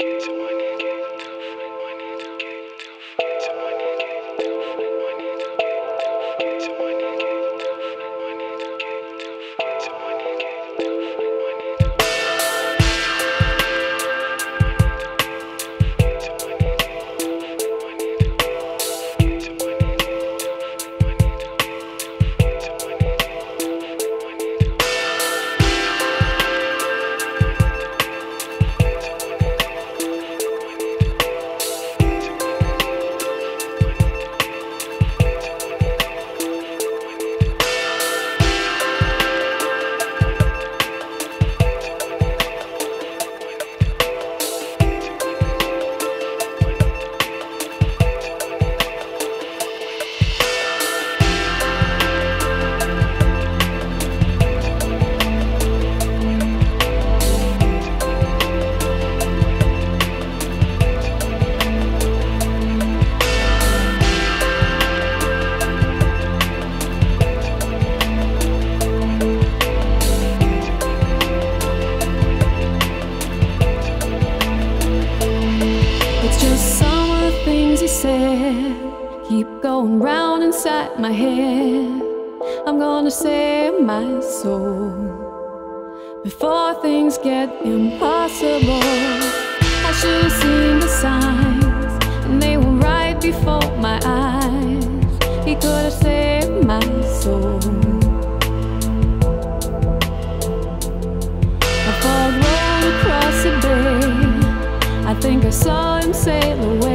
It's inside my head. I'm gonna save my soul before things get impossible. I should have seen the signs, and they were right before my eyes. He could have saved my soul. I followed roll across the bay. I think I saw him sail away.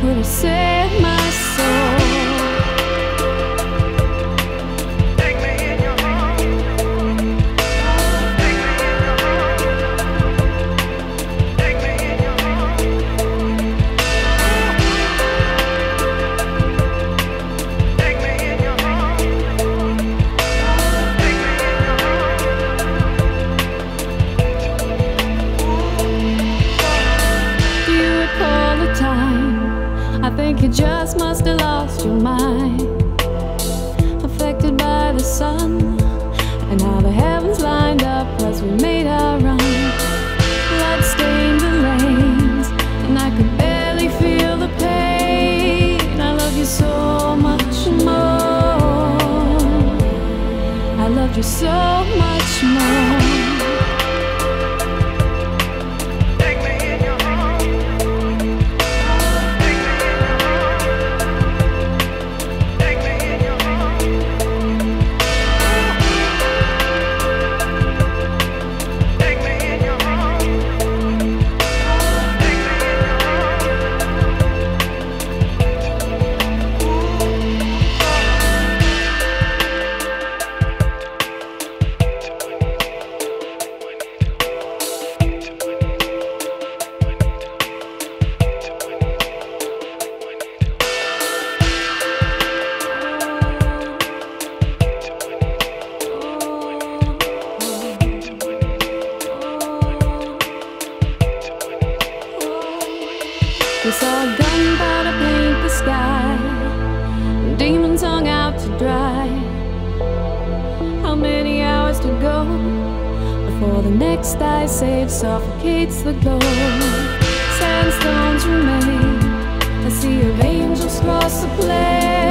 Could have saved I think you just must have lost your mind. Affected by the sun, and how the heavens lined up as we made our run. Blood stained the lanes, and I could barely feel the pain. I love you so much more. I loved you so much more. We saw gunpowder paint the sky, demons hung out to dry. How many hours to go before the next ice age suffocates the glow? Sandstones remain, a sea of angels cross the plain.